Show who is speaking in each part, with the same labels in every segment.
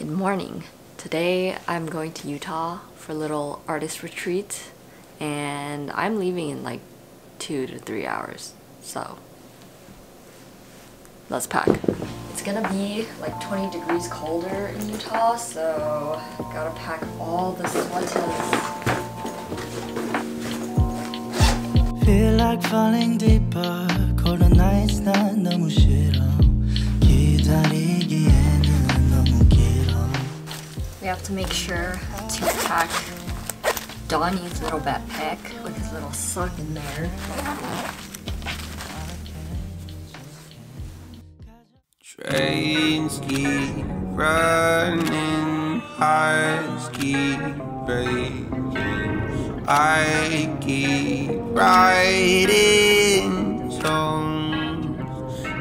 Speaker 1: Good morning. Today I'm going to Utah for a little artist retreat and I'm leaving in like two to three hours. So let's pack. It's gonna be like 20 degrees colder in Utah, so gotta pack all the sweaters.
Speaker 2: Feel like falling deeper Cold nights 난 너무 싫어 기다리기에는 너무 길어
Speaker 1: we have to make sure to pack Donnie's little backpack with his little sock in there.
Speaker 3: Trains keep running, hearts keep breaking. I keep writing songs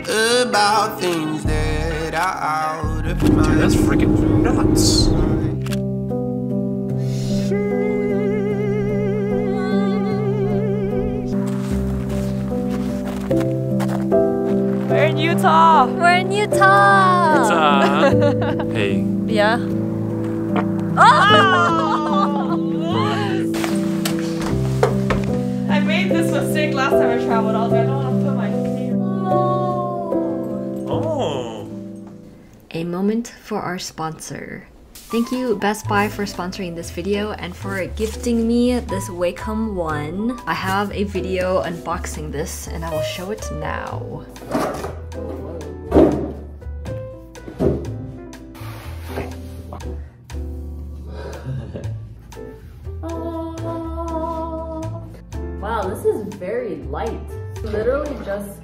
Speaker 3: about things that are out of my
Speaker 4: Dude, that's freaking nuts.
Speaker 5: Utah.
Speaker 1: We're in Utah!
Speaker 4: It's, uh, hey,
Speaker 1: Yeah. Oh.
Speaker 5: I made this mistake last time I traveled. I was like, I don't want to put my finger.
Speaker 4: oh.
Speaker 1: A moment for our sponsor. Thank you Best Buy for sponsoring this video and for gifting me this Wacom One. I have a video unboxing this and I will show it now. Very light. Literally just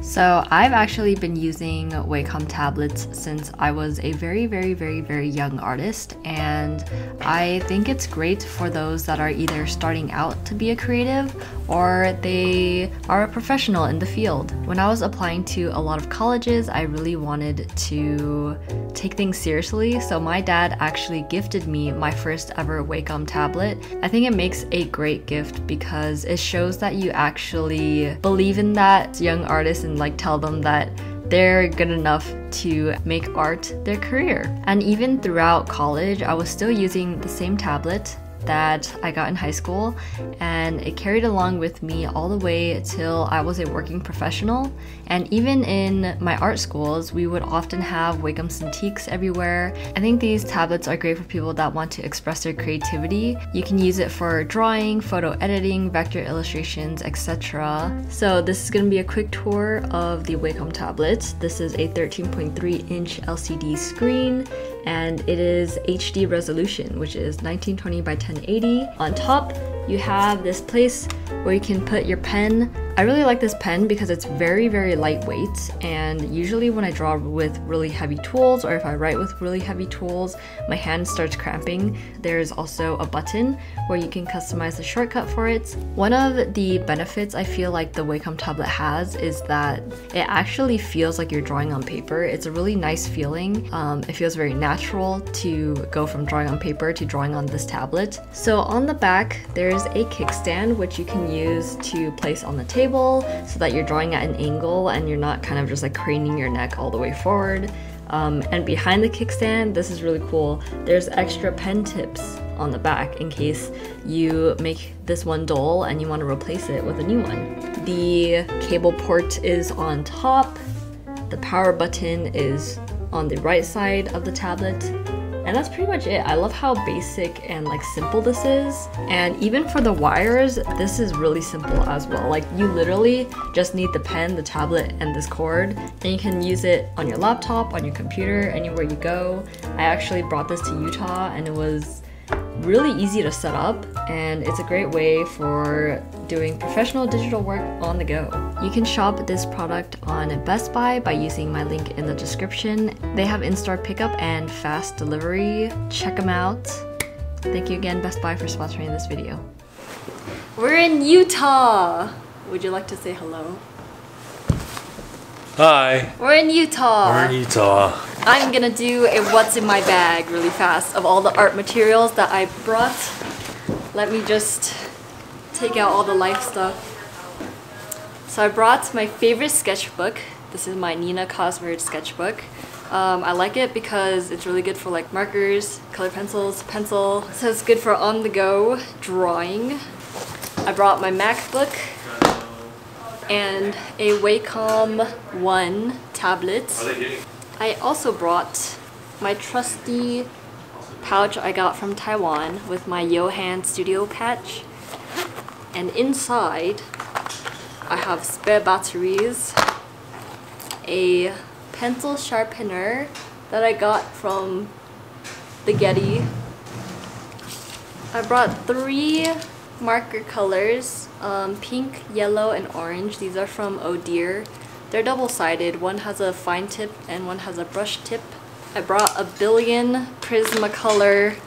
Speaker 1: so I've actually been using Wacom tablets since I was a very, very, very, very young artist, and I think it's great for those that are either starting out to be a creative or they are a professional in the field. When I was applying to a lot of colleges, I really wanted to take things seriously, so my dad actually gifted me my first ever Wacom tablet. I think it makes a great gift because it shows that you actually believe in that young artist and like tell them that they're good enough to make art their career. And even throughout college, I was still using the same tablet that I got in high school, and it carried along with me all the way till I was a working professional. And even in my art schools, we would often have Wacom Cintiqs everywhere. I think these tablets are great for people that want to express their creativity. You can use it for drawing, photo editing, vector illustrations, etc. So this is going to be a quick tour of the Wacom tablet. This is a 13.3 inch LCD screen and it is HD resolution, which is 1920 by 1080. On top, you have this place where you can put your pen. I really like this pen because it's very, very lightweight. And usually when I draw with really heavy tools or if I write with really heavy tools, my hand starts cramping. There's also a button where you can customize the shortcut for it. One of the benefits I feel like the Wacom tablet has is that it actually feels like you're drawing on paper. It's a really nice feeling. Um, it feels very natural to go from drawing on paper to drawing on this tablet. So on the back, there's a kickstand which you can use to place on the table so that you're drawing at an angle and you're not kind of just like craning your neck all the way forward. Um, and behind the kickstand, this is really cool, there's extra pen tips on the back in case you make this one dull and you want to replace it with a new one. The cable port is on top, the power button is on the right side of the tablet, and that's pretty much it. I love how basic and like simple this is. And even for the wires, this is really simple as well. Like you literally just need the pen, the tablet, and this cord. And you can use it on your laptop, on your computer, anywhere you go. I actually brought this to Utah and it was really easy to set up and it's a great way for doing professional digital work on the go. You can shop this product on Best Buy by using my link in the description. They have in-store pickup and fast delivery. Check them out. Thank you again Best Buy for sponsoring this video. We're in Utah! Would you like to say hello?
Speaker 4: Hi.
Speaker 1: We're in Utah!
Speaker 4: We're in Utah.
Speaker 1: I'm gonna do a what's in my bag really fast of all the art materials that I brought. Let me just take out all the life stuff. So I brought my favorite sketchbook. This is my Nina Cosford sketchbook. Um, I like it because it's really good for like markers, color pencils, pencil. So it's good for on-the-go drawing. I brought my MacBook and a Wacom One tablet. I also brought my trusty pouch I got from Taiwan with my Yohand Studio patch. And inside, I have spare batteries, a pencil sharpener that I got from the Getty. I brought three marker colors, um, pink, yellow, and orange. These are from Oh. They're double-sided. One has a fine tip and one has a brush tip. I brought a billion Prismacolor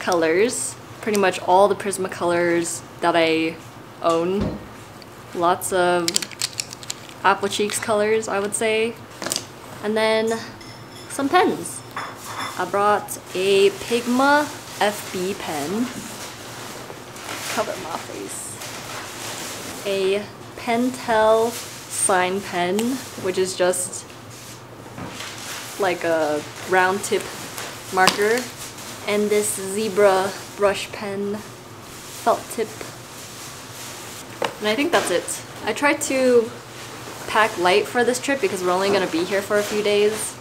Speaker 1: colors. Pretty much all the Prismacolors that I own. Lots of Apple Cheeks colors, I would say. And then some pens. I brought a Pigma FB pen. Cover my face. A Pentel sign pen, which is just like a round tip marker. And this zebra brush pen, felt tip. And I think that's it. I tried to pack light for this trip because we're only gonna be here for a few days.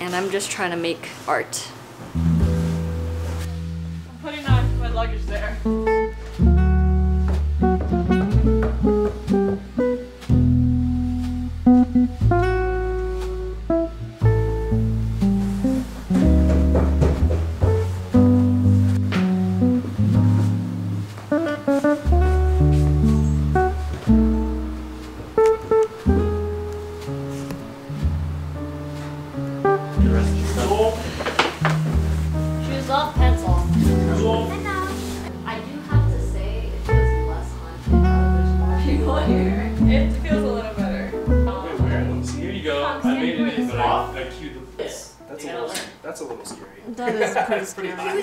Speaker 1: And I'm just trying to make art.
Speaker 5: I'm putting on my luggage there.
Speaker 1: Choose off pencil. I do have to say it feels less haunted now that there's more people here.
Speaker 5: It feels a little better. Wait, where?
Speaker 4: Here you go. I made it in, but I, I queued the. That's, that's a little. That's a little scary.
Speaker 1: That is pretty scary.
Speaker 5: We're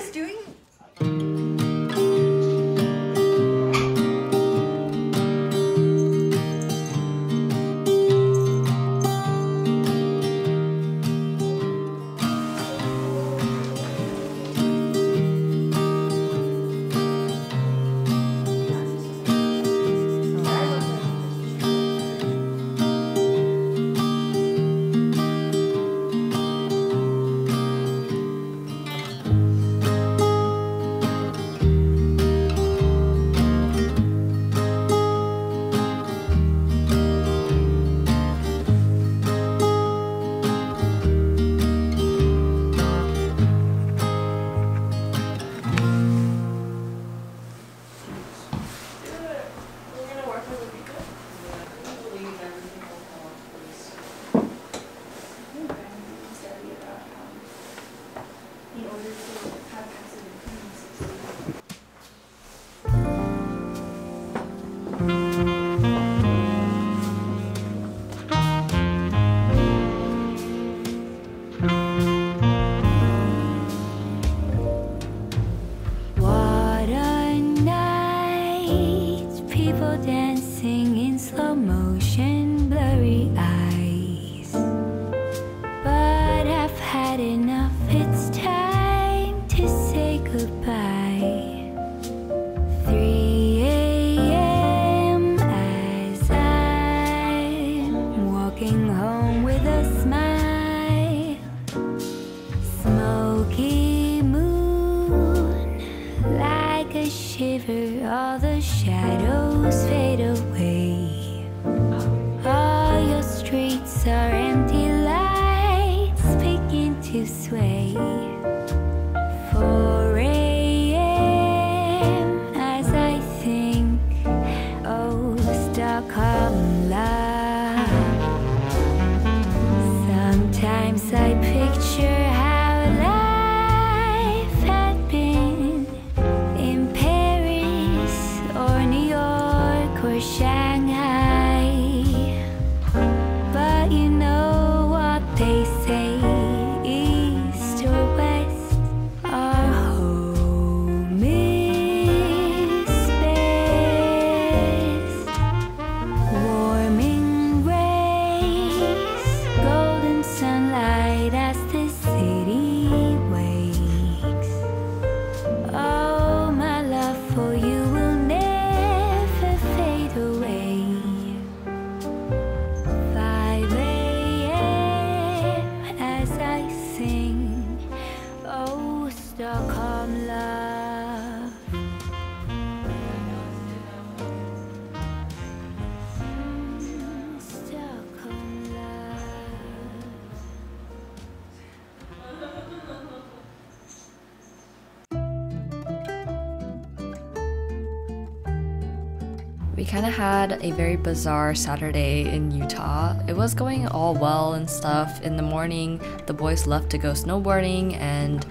Speaker 1: We kind of had a very bizarre Saturday in Utah. It was going all well and stuff. In the morning, the boys left to go snowboarding, and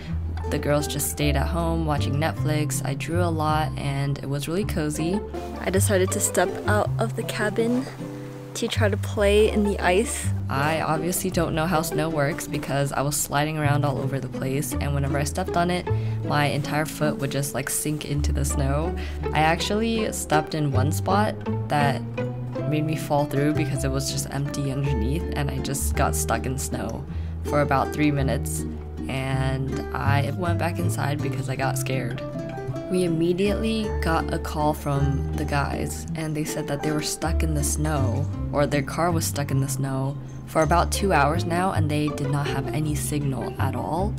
Speaker 1: the girls just stayed at home watching Netflix. I drew a lot, and it was really cozy. I decided to step out of the cabin to try to play in the ice. I obviously don't know how snow works because I was sliding around all over the place, and whenever I stepped on it, my entire foot would just like sink into the snow. I actually stepped in one spot that made me fall through because it was just empty underneath, and I just got stuck in snow for about three minutes. And I went back inside because I got scared. We immediately got a call from the guys, and they said that they were stuck in the snow, or their car was stuck in the snow, for about two hours now, and they did not have any signal at all.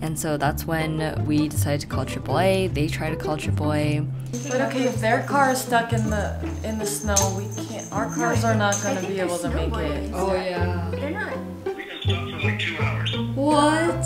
Speaker 1: And so that's when we decided to call AAA. They tried to call AAA.
Speaker 5: But okay, if their car is stuck in the in the snow, we can't. Our cars are not gonna be able to make it.
Speaker 1: Oh yeah.
Speaker 6: They're not. We've been stuck for like two hours.
Speaker 1: What?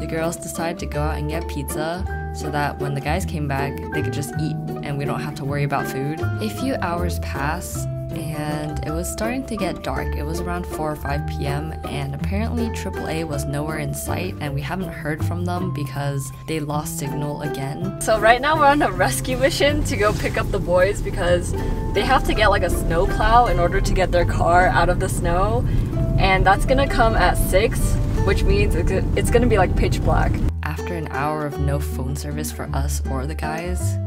Speaker 1: The girls decided to go out and get pizza so that when the guys came back, they could just eat and we don't have to worry about food. A few hours passed and it was starting to get dark. It was around 4 or 5 p.m. and apparently AAA was nowhere in sight and we haven't heard from them because they lost signal again. So right now we're on a rescue mission to go pick up the boys because they have to get like a snow plow in order to get their car out of the snow and that's gonna come at 6 which means it's gonna be like pitch black. After an hour of no phone service for us or the guys,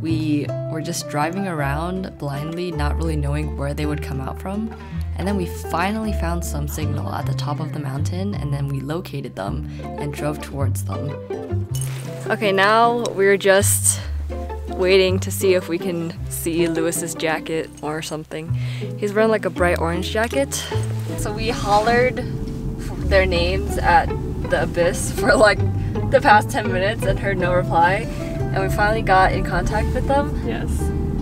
Speaker 1: we were just driving around blindly, not really knowing where they would come out from. And then we finally found some signal at the top of the mountain, and then we located them and drove towards them. Okay, now we're just waiting to see if we can see Lewis's jacket or something. He's wearing like a bright orange jacket. So we hollered their names at the abyss for like the past 10 minutes and heard no reply. And we finally got in contact with them.
Speaker 5: Yes.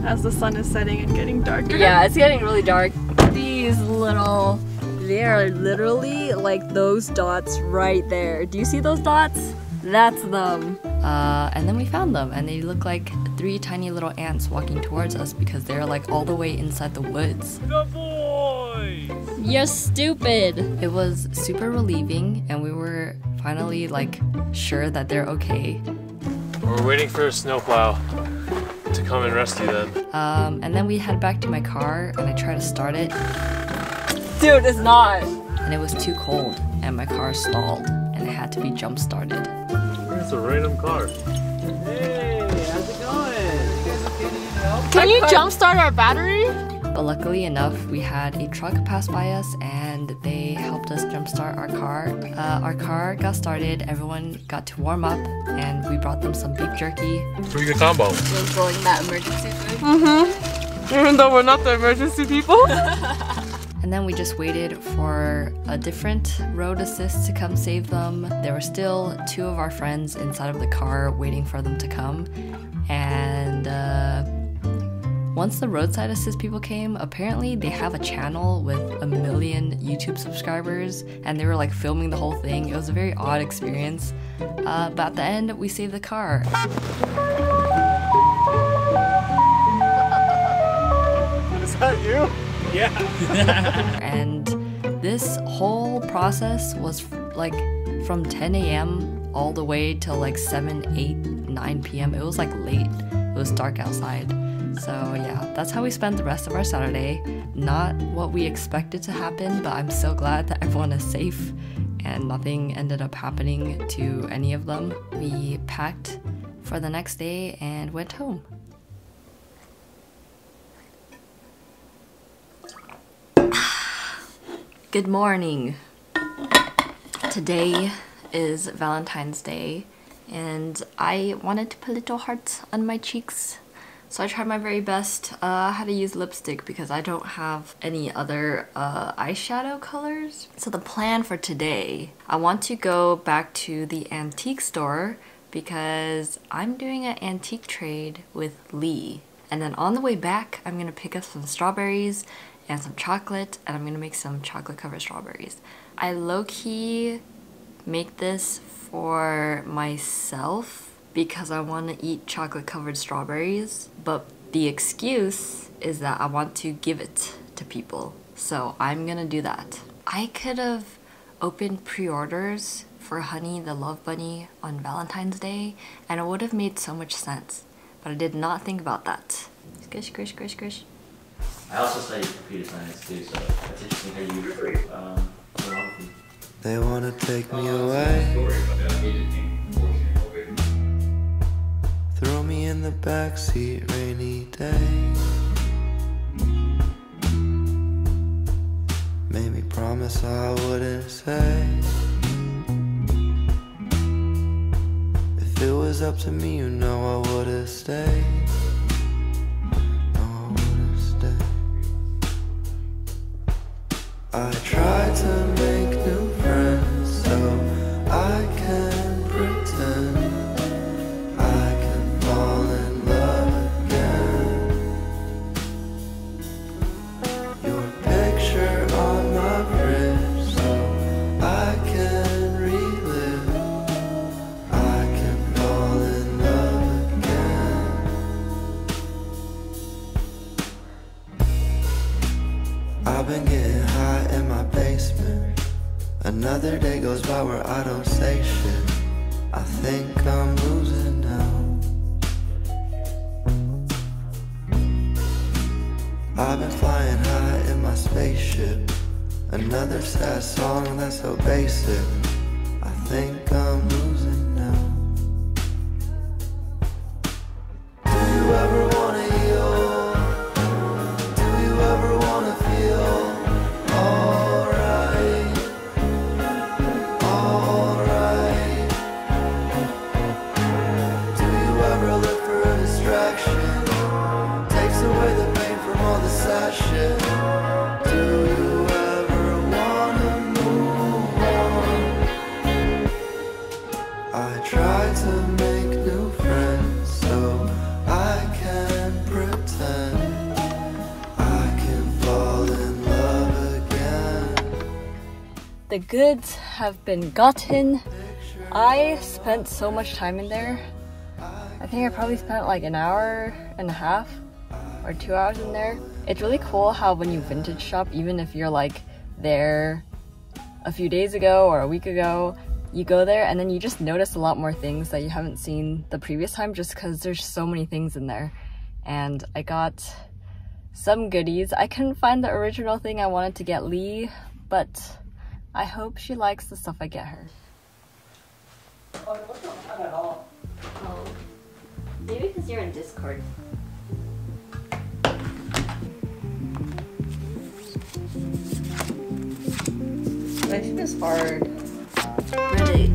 Speaker 5: As the sun is setting and getting darker.
Speaker 1: Yeah, it's getting really dark. These little, they are literally like those dots right there. Do you see those dots? That's them. Uh, and then we found them and they look like three tiny little ants walking towards us because they're like all the way inside the woods.
Speaker 4: Good boy!
Speaker 1: You're stupid. It was super relieving and we were finally like sure that they're okay.
Speaker 4: We're waiting for a snowplow to come and rescue them.
Speaker 1: Um, and then we head back to my car and I try to start it. Dude, it's not. And it was too cold and my car stalled and it had to be jump started.
Speaker 4: It's a random car.
Speaker 7: Hey, how's it going? You guys okay? Need help?
Speaker 5: Can you jumpstart our battery?
Speaker 1: But luckily enough, we had a truck pass by us and they helped us jumpstart our car. Uh, our car got started, everyone got to warm up, and we brought them some beef jerky.
Speaker 4: Pretty good combo.
Speaker 1: Was rolling that emergency food.
Speaker 5: Mm-hmm. Even though we're not the emergency people.
Speaker 1: And then we just waited for a different road assist to come save them. There were still two of our friends inside of the car waiting for them to come. And uh, once the roadside assist people came, apparently they have a channel with a million YouTube subscribers and they were like filming the whole thing. It was a very odd experience. Uh, but at the end, we saved the car.
Speaker 4: Is that you? Yeah.
Speaker 1: and this whole process was like from 10 a.m. all the way till like 7, 8, 9 p.m. It was like late. It was dark outside. So yeah, that's how we spent the rest of our Saturday. Not what we expected to happen, but I'm so glad that everyone is safe and nothing ended up happening to any of them. We packed for the next day and went home. Good morning. Today is Valentine's Day and I wanted to put little hearts on my cheeks. So I tried my very best. Uh, had to use lipstick because I don't have any other uh, eyeshadow colors. So the plan for today, I want to go back to the antique store because I'm doing an antique trade with Lee. And then on the way back, I'm gonna pick up some strawberries and some chocolate and I'm gonna make some chocolate covered strawberries. I low-key make this for myself because I want to eat chocolate covered strawberries but the excuse is that I want to give it to people. So I'm gonna do that. I could have opened pre-orders for Honey the Love Bunny on Valentine's Day and it would have made so much sense. But I did not think about that. Squish, squish, squish, squish.
Speaker 6: I also studied computer science too, so that's interesting how you um.
Speaker 2: They wanna take me away. The backseat rainy day. Made me promise I wouldn't say. If it was up to me, you know I would've stayed. I would've stayed. I try to make new
Speaker 1: goods have been gotten. I spent so much time in there. I think I probably spent like an hour and a half or two hours in there. It's really cool how when you vintage shop, even if you're like there a few days ago or a week ago, you go there and then you just notice a lot more things that you haven't seen the previous time just because there's so many things in there. And I got some goodies. I couldn't find the original thing I wanted to get Lee, but I hope she likes the stuff I get her. Oh, maybe because you're in Discord.
Speaker 5: Life is hard.
Speaker 1: Really,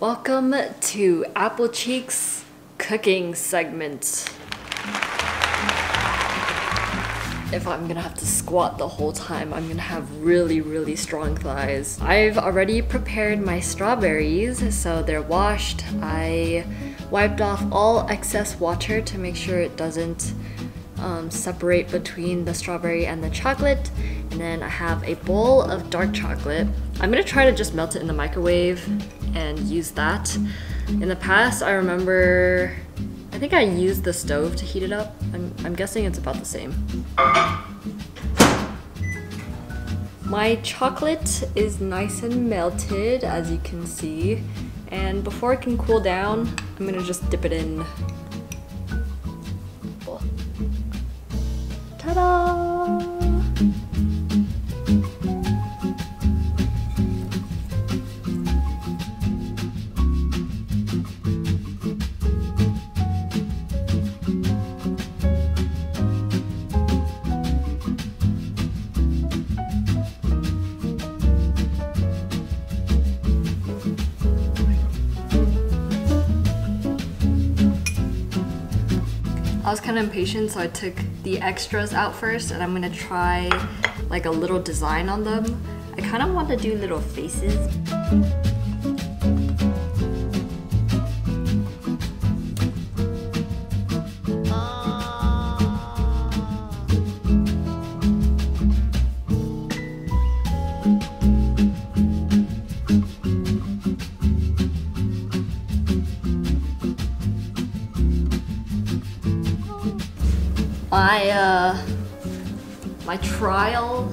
Speaker 1: Welcome to Apple Cheeks cooking segment. If I'm gonna have to squat the whole time, I'm gonna have really, really strong thighs. I've already prepared my strawberries, so they're washed. I wiped off all excess water to make sure it doesn't um, separate between the strawberry and the chocolate. And then I have a bowl of dark chocolate. I'm gonna try to just melt it in the microwave and use that. In the past, I remember, I think I used the stove to heat it up. I'm, I'm guessing it's about the same. My chocolate is nice and melted, as you can see. And before it can cool down, I'm gonna just dip it in. Kind of impatient, so I took the extras out first, and I'm gonna try like a little design on them. I kind of want to do little faces. My uh, my trial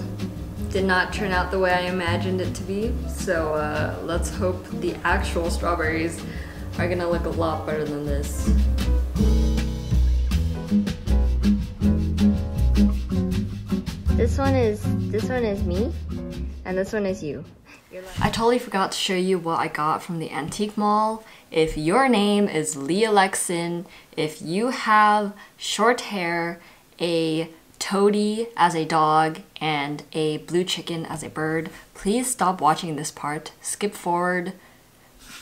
Speaker 1: did not turn out the way I imagined it to be. So uh, let's hope the actual strawberries are gonna look a lot better than this. This one is this one is me, and this one is you. I totally forgot to show you what I got from the antique mall. If your name is Leah Lexon, if you have short hair, a toady as a dog, and a blue chicken as a bird, please stop watching this part. Skip forward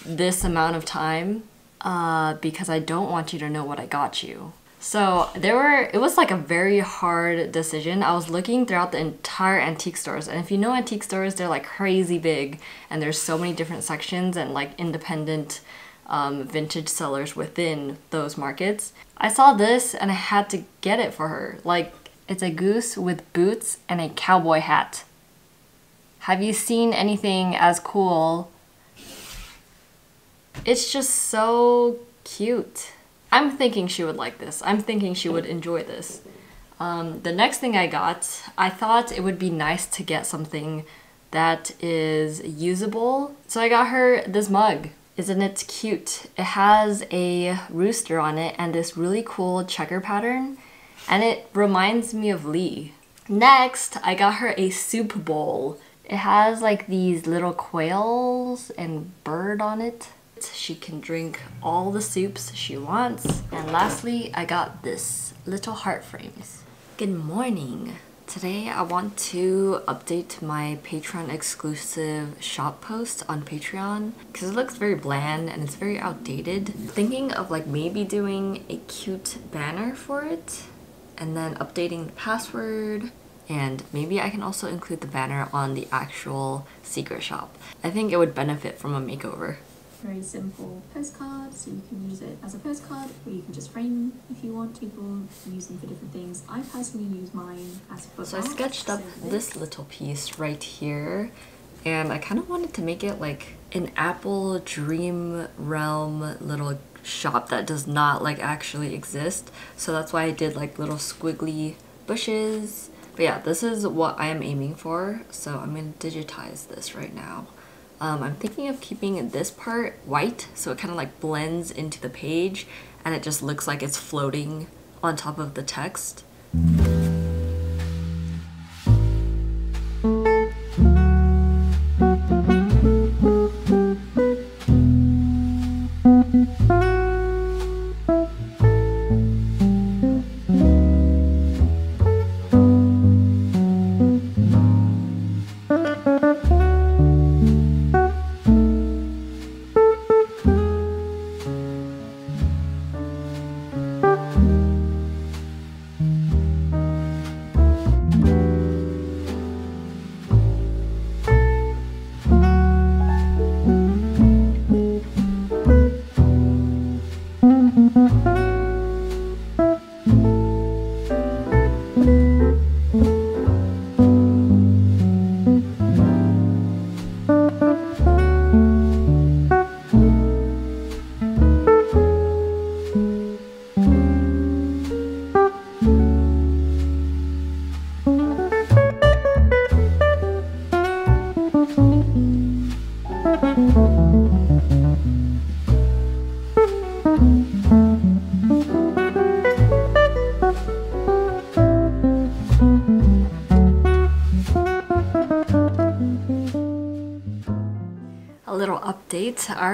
Speaker 1: this amount of time uh, because I don't want you to know what I got you. So there were, it was like a very hard decision. I was looking throughout the entire antique stores, and if you know antique stores, they're like crazy big, and there's so many different sections and like independent um, vintage sellers within those markets. I saw this and I had to get it for her. Like, it's a goose with boots and a cowboy hat. Have you seen anything as cool? It's just so cute. I'm thinking she would like this. I'm thinking she would enjoy this. Um, the next thing I got, I thought it would be nice to get something that is usable. So I got her this mug. Isn't it cute? It has a rooster on it and this really cool checker pattern and it reminds me of Lee. Next, I got her a soup bowl. It has like these little quails and bird on it. She can drink all the soups she wants. And lastly, I got this little heart frames. Good morning. Today I want to update my Patreon exclusive shop post on Patreon because it looks very bland and it's very outdated. Thinking of like maybe doing a cute banner for it and then updating the password and maybe I can also include the banner on the actual secret shop. I think it would benefit from a makeover.
Speaker 8: Very simple postcard, so you can use it as a postcard or you can just frame if you want. People use them for different things. I personally use mine as a book
Speaker 1: So I sketched up this little piece right here and I kind of wanted to make it like an Apple Dream Realm little shop that does not like actually exist. So that's why I did like little squiggly bushes. But yeah, this is what I am aiming for. So I'm going to digitize this right now. Um, I'm thinking of keeping this part white so it kind of like blends into the page and it just looks like it's floating on top of the text.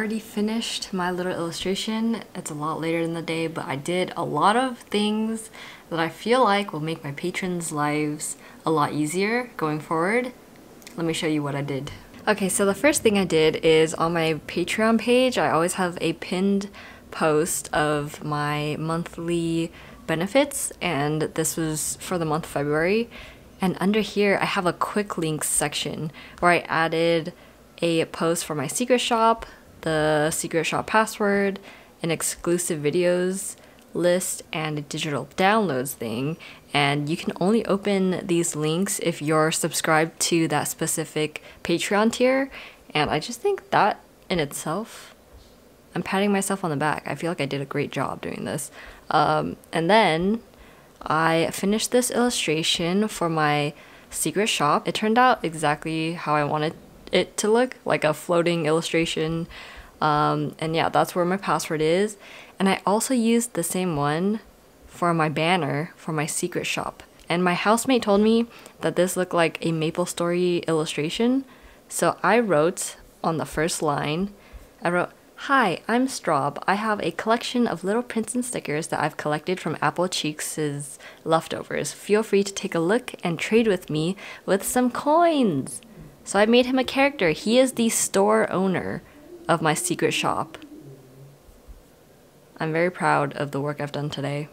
Speaker 1: Already finished my little illustration. It's a lot later in the day, but I did a lot of things that I feel like will make my patrons' lives a lot easier going forward. Let me show you what I did. Okay, so the first thing I did is on my Patreon page, I always have a pinned post of my monthly benefits, and this was for the month of February. And under here, I have a quick links section where I added a post for my secret shop, the secret shop password, an exclusive videos list, and a digital downloads thing. And you can only open these links if you're subscribed to that specific Patreon tier. And I just think that in itself, I'm patting myself on the back. I feel like I did a great job doing this. Um, and then I finished this illustration for my secret shop. It turned out exactly how I wanted it to look, like a floating illustration. Um, and yeah, that's where my password is. And I also used the same one for my banner for my secret shop. And my housemate told me that this looked like a Maple Story illustration. So I wrote on the first line, I wrote, Hi, I'm Straub. I have a collection of little prints and stickers that I've collected from Apple Cheeks' leftovers. Feel free to take a look and trade with me with some coins. So I made him a character. He is the store owner of my secret shop. I'm very proud of the work I've done today.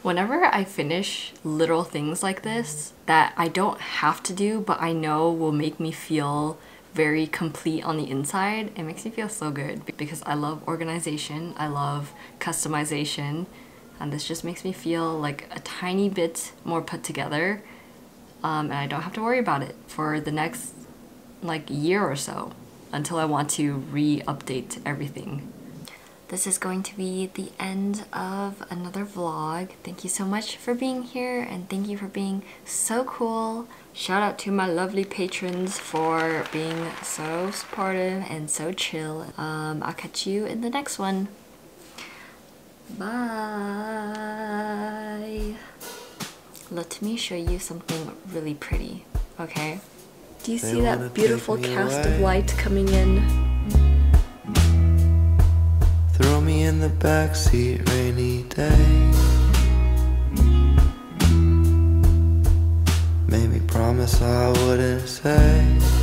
Speaker 1: Whenever I finish little things like this that I don't have to do but I know will make me feel very complete on the inside, it makes me feel so good because I love organization, I love customization, and this just makes me feel like a tiny bit more put together um, and I don't have to worry about it for the next like year or so until I want to re-update everything. This is going to be the end of another vlog. Thank you so much for being here and thank you for being so cool. Shout out to my lovely patrons for being so supportive and so chill. Um, I'll catch you in the next one. Bye. Let me show you something really pretty, okay? Do you see that beautiful cast
Speaker 2: away.
Speaker 1: of light coming in?
Speaker 2: Throw me in the backseat rainy day. Made me promise I wouldn't say